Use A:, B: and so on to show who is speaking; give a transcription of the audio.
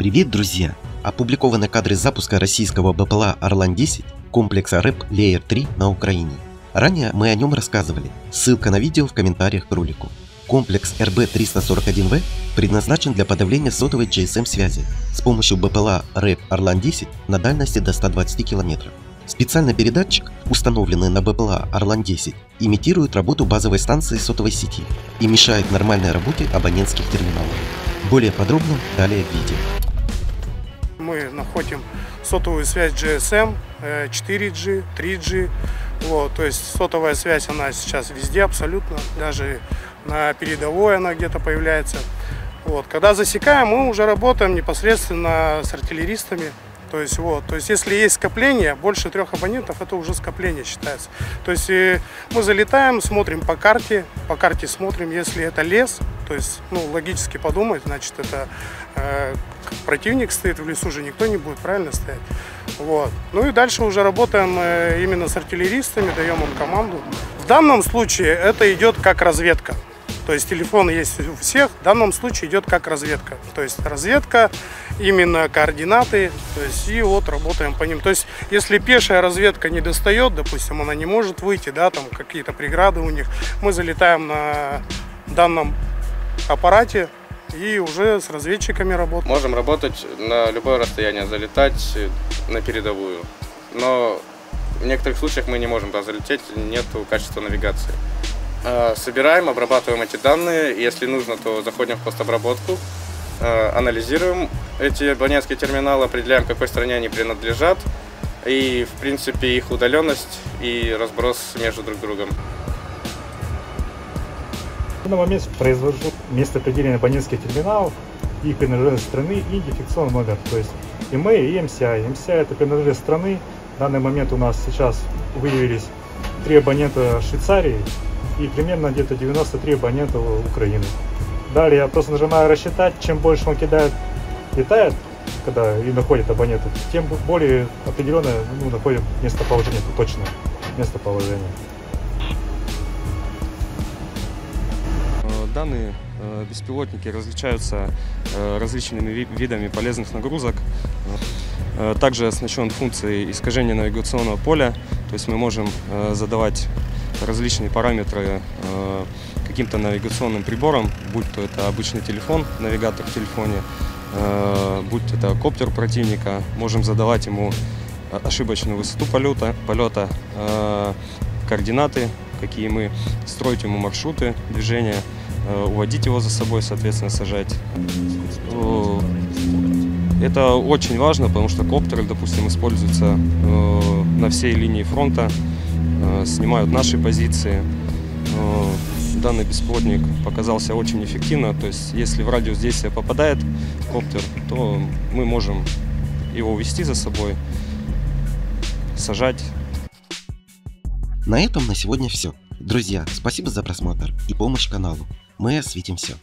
A: Привет, друзья! Опубликованы кадры запуска российского БПЛА «Орлан-10» комплекса РЭП Layer 3 на Украине. Ранее мы о нем рассказывали, ссылка на видео в комментариях к ролику. Комплекс РБ-341В предназначен для подавления сотовой GSM связи с помощью БПЛА РЭП «Орлан-10» на дальности до 120 км. Специальный передатчик, установленный на БПЛА «Орлан-10», имитирует работу базовой станции сотовой сети и мешает нормальной работе абонентских терминалов. Более подробно далее в видео.
B: Мы находим сотовую связь GSM, 4G, 3G. Вот, то есть сотовая связь, она сейчас везде абсолютно, даже на передовой она где-то появляется. Вот, когда засекаем, мы уже работаем непосредственно с артиллеристами, то есть, вот, то есть, если есть скопление, больше трех абонентов, это уже скопление считается. То есть, мы залетаем, смотрим по карте, по карте смотрим, если это лес, то есть, ну, логически подумать, значит, это э, противник стоит в лесу, же никто не будет правильно стоять. Вот. Ну и дальше уже работаем э, именно с артиллеристами, даем им команду. В данном случае это идет как разведка. То есть телефон есть у всех, в данном случае идет как разведка. То есть разведка, именно координаты, то есть и вот работаем по ним. То есть если пешая разведка не достает, допустим, она не может выйти, да, там какие-то преграды у них, мы залетаем на данном аппарате и уже с разведчиками работаем.
C: Можем работать на любое расстояние, залетать на передовую. Но в некоторых случаях мы не можем туда залететь, нет качества навигации. Э, собираем, обрабатываем эти данные. Если нужно, то заходим в постобработку, э, анализируем эти абонентские терминалы, определяем, какой стране они принадлежат и, в принципе, их удаленность и разброс между друг другом.
D: В данный момент произвожу место определения абонентских терминалов, их принадлежность страны и идентификационный номер. То есть email и MCI. MCI это принадлежность страны. В данный момент у нас сейчас выявились три абонента Швейцарии, и примерно где-то 93 абонента Украины. Далее я просто нажимаю рассчитать, чем больше он кидает, летает, когда и находит абонента, тем более определенно ну, находим местоположение, точно местоположение.
E: Данные э, беспилотники различаются э, различными видами полезных нагрузок. Также оснащен функцией искажения навигационного поля, то есть мы можем задавать различные параметры э, каким-то навигационным прибором, будь то это обычный телефон, навигатор в телефоне, э, будь это коптер противника, можем задавать ему ошибочную высоту полета, полета э, координаты, какие мы, строить ему маршруты движения, уводить его за собой, соответственно, сажать. Это очень важно, потому что коптеры, допустим, используются на всей линии фронта, Э, снимают наши позиции. Э, данный беспилотник показался очень эффективно, то есть если в радиус действия попадает коптер, то мы можем его увести за собой, сажать.
A: На этом на сегодня все. Друзья, спасибо за просмотр и помощь каналу. Мы осветим все.